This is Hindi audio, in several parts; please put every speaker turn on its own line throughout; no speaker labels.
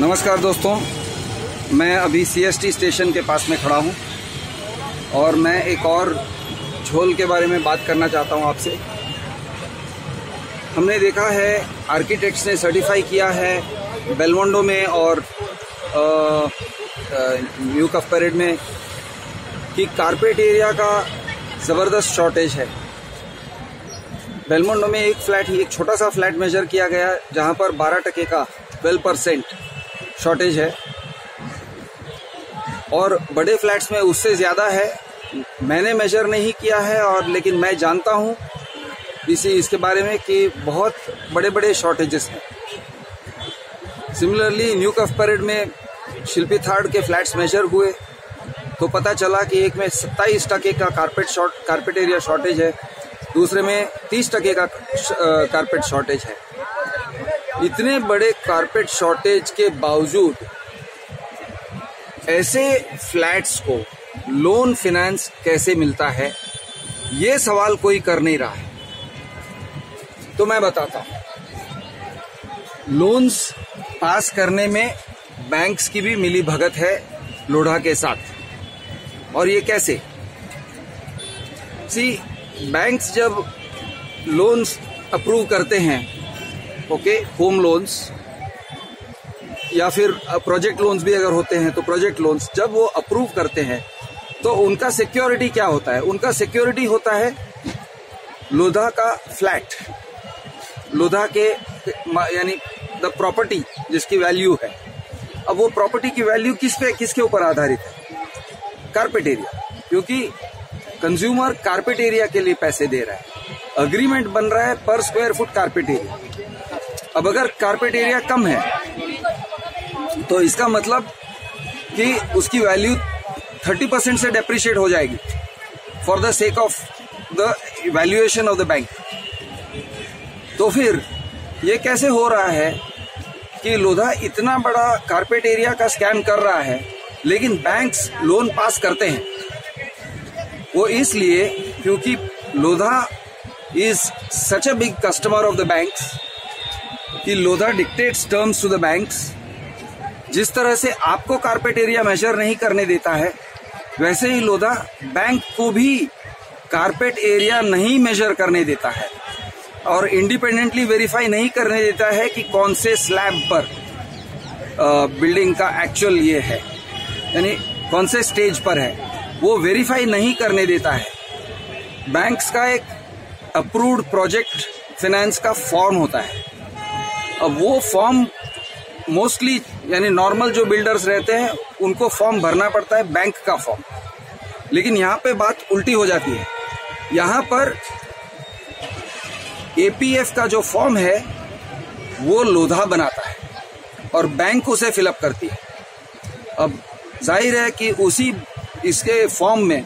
नमस्कार दोस्तों, मैं अभी सीएसटी स्टेशन के पास में खड़ा हूँ और मैं एक और झोल के बारे में बात करना चाहता हूँ आपसे। हमने देखा है आर्किटेक्ट्स ने सर्टिफाई किया है बेलमोंडो में और न्यू कफ परेड में कि कारपेट एरिया का ज़बरदस्त शॉर्टेज है। बेलमोंडो में एक फ्लैट ही एक छोटा सा फ्लैट मेजर किया गया, जहाँ पर 12 टके का 12 परसेंट शॉर्टेज है। और बड़े फ्लैट्स में उससे ज़्यादा है। मैंने मेजर नहीं किया है और लेकिन मैं जानता हूँ इसी, इसके बारे में कि बहुत बड़े बड़े शॉर्टेजेस हैं। सिमिलरली न्यू कफ परेड में शिल्पी थार्ड के फ्लैट्स मेजर हुए। तो पता चला कि एक में सत्ताईस टके का carpet short carpet area shortage है। दूसरे में तीस टके का कारपेट शॉर्टेज है। इतने बड़े कारपेट शॉर्टेज के बावजूद, ऐसे फ्लैट्स को लोन फिनेंस कैसे मिलता है? ये सवाल कोई कर नहीं रहा है। तो मैं बताता हूँ। लोन्स पास करने में बैंक्स की भी मिली भगत है लोढ़ा के साथ। और ये कैसे? सी बैंक्स जब लोन्स अप्रूव करते हैं ओके होम लोन्स या फिर प्रोजेक्ट लोन्स भी अगर होते हैं तो प्रोजेक्ट लोन्स जब वो अप्रूव करते हैं तो उनका सिक्योरिटी क्या होता है? उनका सिक्योरिटी होता है लोधा का फ्लैट लोधा के यानी द प्रॉपर्टी जिसकी वैल्यू है। अब वो प्रॉपर्टी की वैल्यू किस पे, किसके ऊपर आधारित है? कारपेट एरिया क्योंकि कंज्यूमर कारपेट एरिया के लिए पैसे दे रहा है। अग्रीमेंट बन रहा है पर स्क्वायर फुट कारपेट एरिया अब अगर कारपेट एरिया कम है तो इसका मतलब कि उसकी वैल्यू 30 परसेंट से डेप्रिशिएट हो जाएगी for the sake of the valuation of the bank तो फिर ये कैसे हो रहा है कि लोधा इतना बड़ा कारपेट एरिया का स्कैम कर रहा है, लेकिन बैंक्स लोन पास करते हैं। वो इसलिए क्योंकि Lodha is such a big customer of the banks कि Lodha dictates terms to the banks जिस तरह से आपको कारपेट एरिया मेजर नहीं करने देता है, वैसे ही लोधा बैंक को भी कारपेट एरिया नहीं मेजर करने देता है। और इंडिपेंडेंटली वेरीफाई नहीं करने देता है कि कौन से स्लैब पर बिल्डिंग का एक्चुअल ये है। यानी कौन से स्टेज पर है, वो वेरीफाई नहीं करने देता है। बैंक्स का एक अप्रूव्ड प्रोजेक्ट फाइनेंस का फॉर्म होता है। वो फॉर्म मोस्टली यानी नॉर्मल जो बिल्डर्स रहते हैं, उनको फॉर्म भरना पड़ता है बैंक का फॉर्म लेकिन यहाँ पे बात उल्टी हो जाती है। यहाँ पर एपीएफ का जो फॉर्म है, वो लोधा बनाता है और बैंक उसे फिलअप करती है। अब ज़ाहिर है कि उसी, इसके फॉर्म में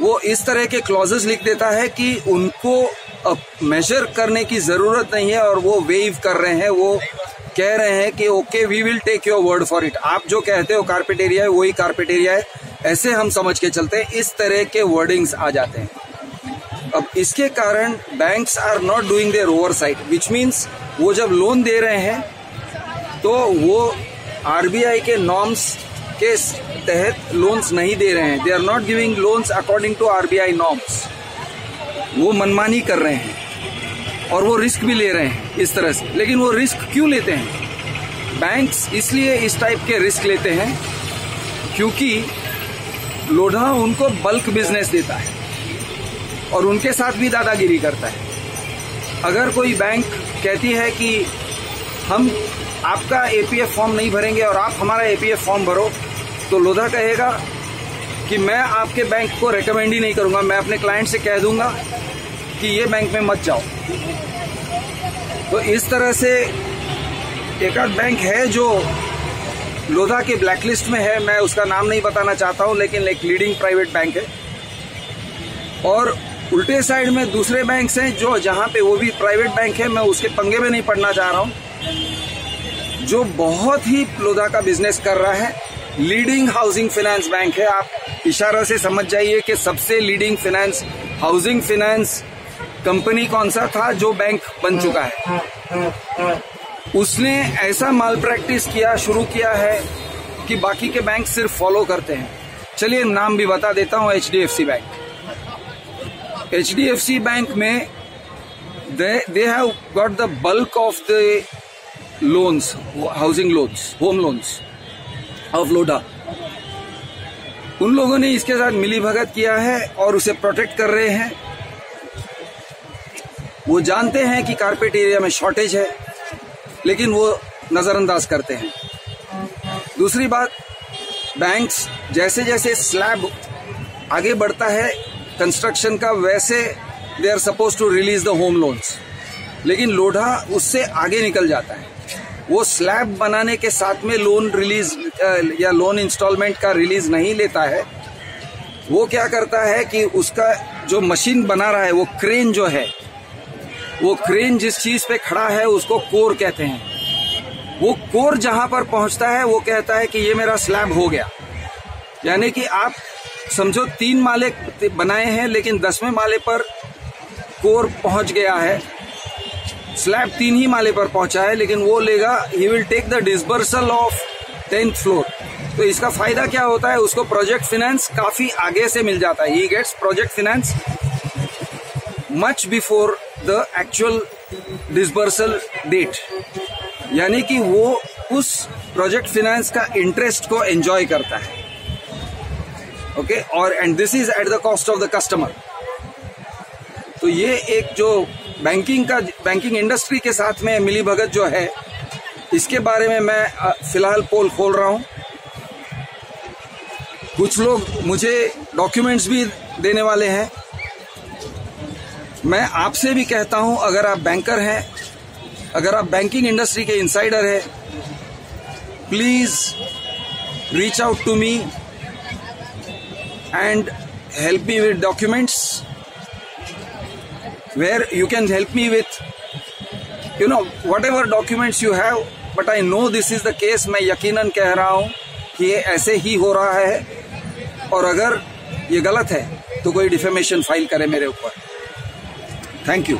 वो इस तरह के क्लॉजेस लिख देता है कि उनको अब मेजर करने की ज़रूरत नहीं है और वो वेव कर रहे हैं, वो कह रहे हैं कि okay we will take your word for it आप जो कहते हो कारपेट एरिया है, वही कारपेट एरिया है। ऐसे हम समझ के चलते हैं, इस तरह के वर्डिंग्स आ जाते हैं। अब इसके कारण banks are not doing their oversight which means वो जब लोन दे रहे हैं तो वो आरबीआई के नॉर्म्स के तहत लोन्स नहीं दे रहे हैं। They are not giving loans according to RBI norms वो मनमानी कर रहे हैं और वो रिस्क भी ले रहे हैं इस तरह से। लेकिन वो रिस्क क्यों लेते हैं? बैंक्स इसलिए इस टाइप के रिस्क लेते हैं क्योंकि लोढ़ा उनको बल्क बिज़नेस देता है और उनके साथ भी दादागिरी करता है। अगर कोई बैंक कहती है कि हम आपका एपीएफ फॉर्म नहीं भरेंगे और आप हमारा एपीएफ फॉर्म भरो तो लोधा कहेगा कि मैं आपके बैंक को रेकमेंड ही नहीं करूँगा। मैं अपने क्लाइंट से कह दूँगा कि ये बैंक में मत जाओ। तो इस तरह से एक आध बैंक है जो लोधा के ब्लैकलिस्ट में है। मैं उसका नाम नहीं बताना चाहता हूँ, लेकिन एक लीडिंग प्राइवेट बैंक है। और उल्टे साइड में दूसरे बैंक हैं जो, जहाँ पे वो भी प्राइवेट बैंक है, मैं उसके पंगे में नहीं पड़ना चाह रहा हूँ। जो बहुत ही लोधा का बिज़नेस कर रहा है। लीडिंग हाउसिंग फाइनेंस बैंक है। आप इशारा से समझ जाइए कि सबसे leading finance housing finance company कौन सा था जो बैंक बन चुका है? उसने ऐसा माल प्रैक्टिस किया, शुरू किया है कि बाकी के बैंक सिर्फ़ फॉलो करते हैं। चलिए नाम भी बता देता हूँ H D F C bank H D F C bank में they have got the bulk of the loans housing loans home loans of Lodha उन लोगों ने इसके साथ मिली भगत किया है और उसे प्रोटेक्ट कर रहे हैं। वो जानते हैं कि कारपेट एरिया में शॉर्टेज है, लेकिन वो नजरअंदाज करते हैं। दूसरी बात बैंक्स जैसे जैसे स्लैब आगे बढ़ता है कंस्ट्रक्शन का वैसे they are suppose to release the home loans लेकिन लोढ़ा उससे आगे निकल जाता है। वो स्लैब बनाने के साथ में लोन रिलीज़ या लोन इंस्टॉलमेंट का रिलीज़ नहीं लेता है, वो क्या करता है कि उसका जो मशीन बना रहा है, वो क्रेन जो है, वो क्रेन जिस चीज़ पे खड़ा है, उसको कोर कहते हैं। वो कोर जहाँ पर पहुँचता है, वो कहता है कि ये मेरा स्लैब हो गया। यानी कि आप समझो तीन माले बनाए हैं, लेकिन दसवें माले पर कोर पहुँच गया है। स्लैब तीन ही माले पर पहुँचा है, लेकिन वो लेगा he will take the disbursal of tenth floor. तो इसका फ़ायदा क्या होता है? उसको प्रोजेक्ट फाइनेंस काफ़ी आगे से मिल जाता है। He gets project finance much before the actual disbursal date यानी कि वो उस प्रोजेक्ट फाइनेंस का इंटरेस्ट को एंजॉय करता है। Okay okay? और and this is at the cost of the customer तो ये एक जो बैंकिंग का बैंकिंग इंडस्ट्री के साथ में मिली भगत जो है इसके बारे में मैं फ़िलहाल पोल खोल रहा हूँ। कुछ लोग मुझे डॉक्यूमेंट्स भी देने वाले हैं। मैं आपसे भी कहता हूँ, अगर आप बैंकर हैं, अगर आप बैंकिंग इंडस्ट्री के इंसाइडर हैं, please reach out to me and help me with documents where you can help me with you know whatever documents you have but I know this is the case मैं यकीनन कह रहा हूँ कि ये ऐसे ही हो रहा है। और अगर ये गलत है तो कोई डिफेमेशन फ़ाइल करे मेरे ऊपर। Thank you